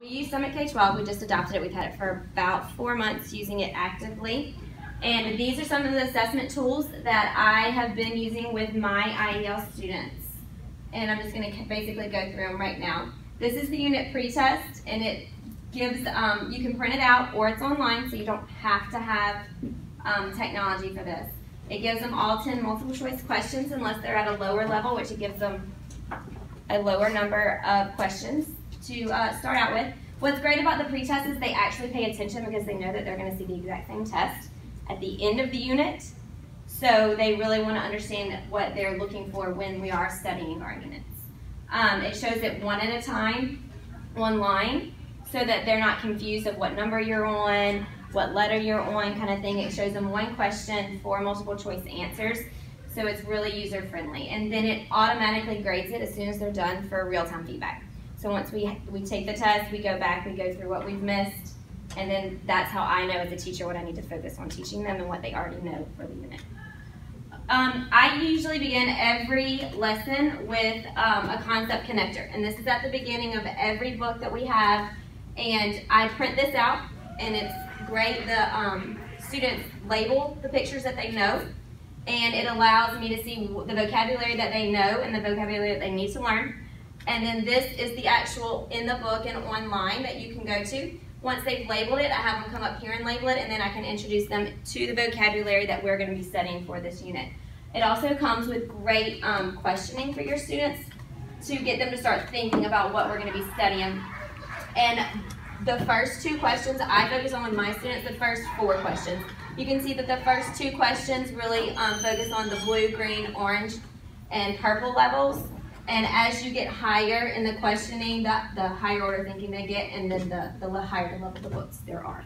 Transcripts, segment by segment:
We use Summit K-12. We just adopted it. We've had it for about four months using it actively. And these are some of the assessment tools that I have been using with my IEL students. And I'm just going to basically go through them right now. This is the unit pretest, and it gives, um, you can print it out or it's online, so you don't have to have um, technology for this. It gives them all 10 multiple choice questions unless they're at a lower level, which it gives them a lower number of questions to uh, start out with. What's great about the pretest is they actually pay attention because they know that they're going to see the exact same test at the end of the unit. So they really want to understand what they're looking for when we are studying our units. Um, it shows it one at a time, one line, so that they're not confused of what number you're on, what letter you're on kind of thing. It shows them one question, for multiple choice answers. So it's really user friendly. And then it automatically grades it as soon as they're done for real-time feedback. So once we, we take the test, we go back, we go through what we've missed, and then that's how I know as a teacher what I need to focus on teaching them and what they already know for the unit. Um, I usually begin every lesson with um, a concept connector, and this is at the beginning of every book that we have, and I print this out, and it's great. The um, students label the pictures that they know, and it allows me to see the vocabulary that they know and the vocabulary that they need to learn. And then this is the actual in the book and online that you can go to. Once they've labeled it, I have them come up here and label it, and then I can introduce them to the vocabulary that we're going to be studying for this unit. It also comes with great um, questioning for your students to get them to start thinking about what we're going to be studying. And the first two questions I focus on with my students, the first four questions. You can see that the first two questions really um, focus on the blue, green, orange, and purple levels. And as you get higher in the questioning, the, the higher order thinking they get, and then the, the higher level of the books there are.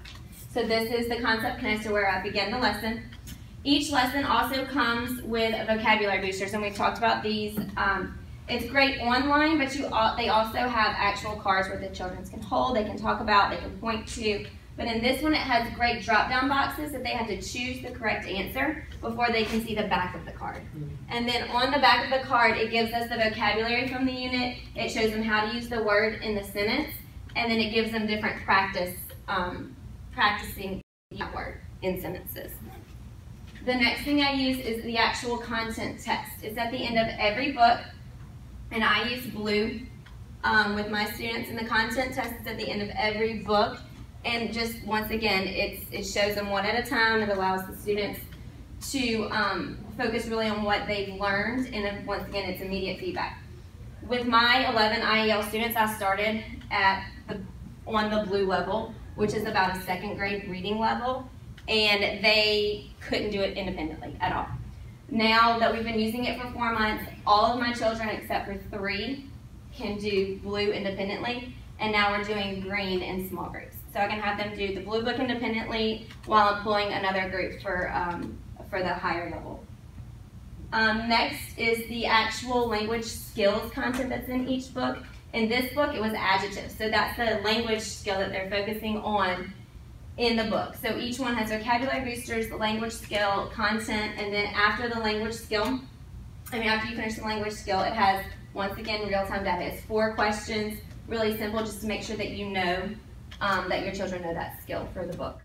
So this is the concept connector where I begin the lesson. Each lesson also comes with vocabulary boosters, and we've talked about these. Um, it's great online, but you all, they also have actual cards where the children can hold, they can talk about, they can point to. But in this one, it has great drop-down boxes that they have to choose the correct answer before they can see the back of the card. And then on the back of the card, it gives us the vocabulary from the unit. It shows them how to use the word in the sentence, and then it gives them different practice, um, practicing that word in sentences. The next thing I use is the actual content test. It's at the end of every book, and I use blue um, with my students, and the content test is at the end of every book. And just once again, it's, it shows them one at a time. It allows the students to um, focus really on what they've learned, and once again, it's immediate feedback. With my 11 IEL students, I started at the, on the blue level, which is about a second grade reading level, and they couldn't do it independently at all. Now that we've been using it for four months, all of my children except for three can do blue independently, and now we're doing green in small groups. So I can have them do the blue book independently while employing another group for, um, for the higher level. Um, next is the actual language skills content that's in each book. In this book, it was adjectives. So that's the language skill that they're focusing on in the book. So each one has vocabulary boosters, the language skill, content, and then after the language skill, I mean after you finish the language skill, it has, once again, real-time data. It's four questions, really simple, just to make sure that you know um, that your children know that skill for the book.